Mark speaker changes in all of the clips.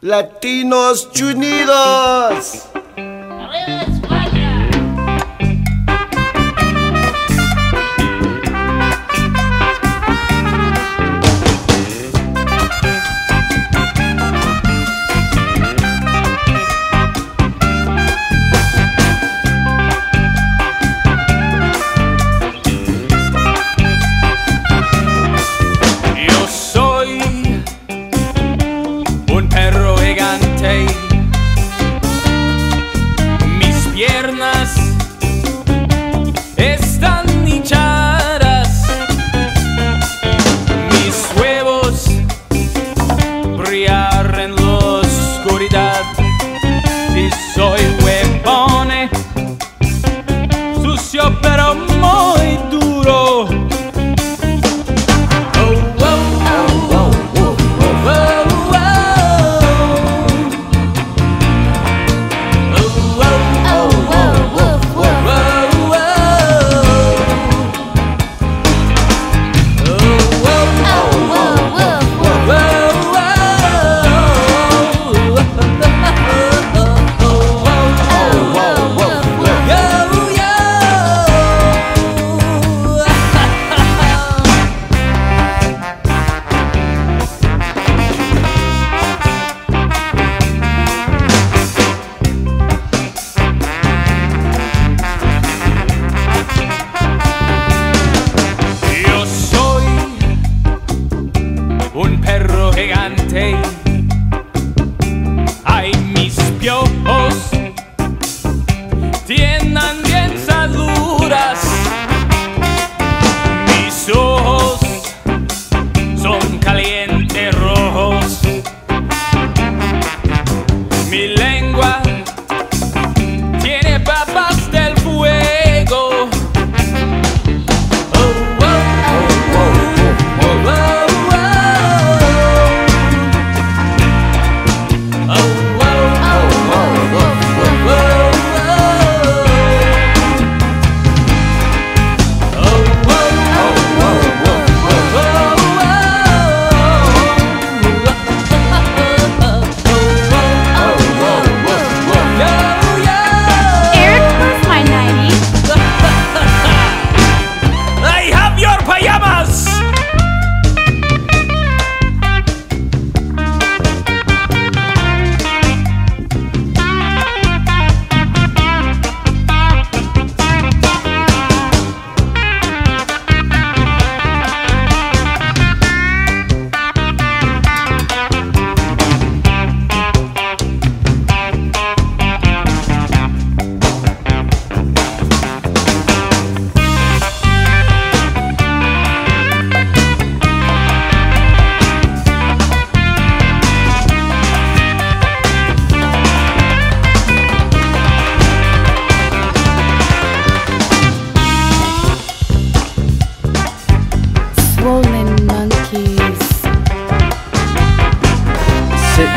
Speaker 1: Latinos Unidos.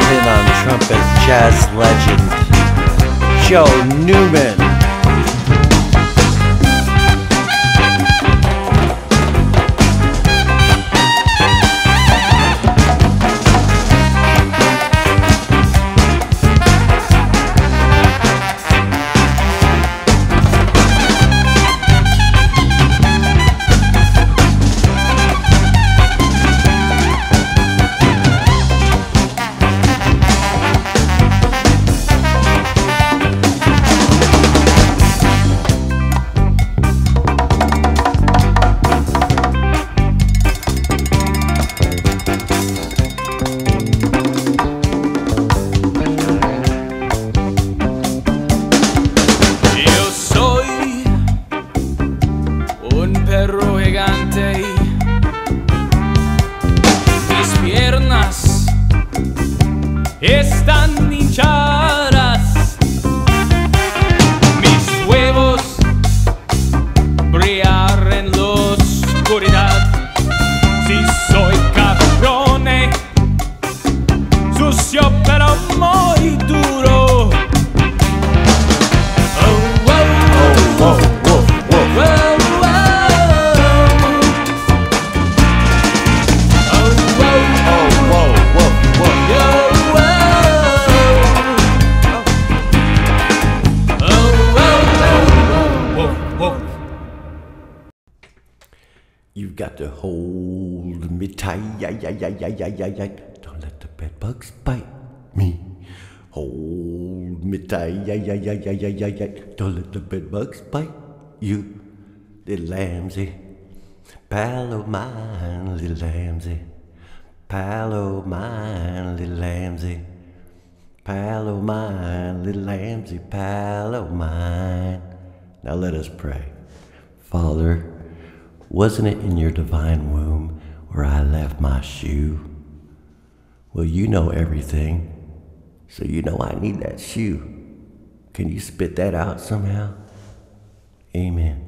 Speaker 1: hit on trumpet jazz legend Joe Newman.
Speaker 2: están hinchadas mis huevos
Speaker 1: brillan.
Speaker 3: To hold me tight. Don't let the bed bugs bite me. Hold me tight. Don't let the bed bugs bite you, little lambsy. Pal of mine, little lambsy. Pal of mine, little lambsy. Pal of mine, little lambsy, pal of mine. Now let us pray. Father, wasn't it in your divine womb where I left my shoe? Well, you know everything, so you know I need that shoe. Can you spit that out somehow? Amen.